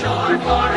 Short glory.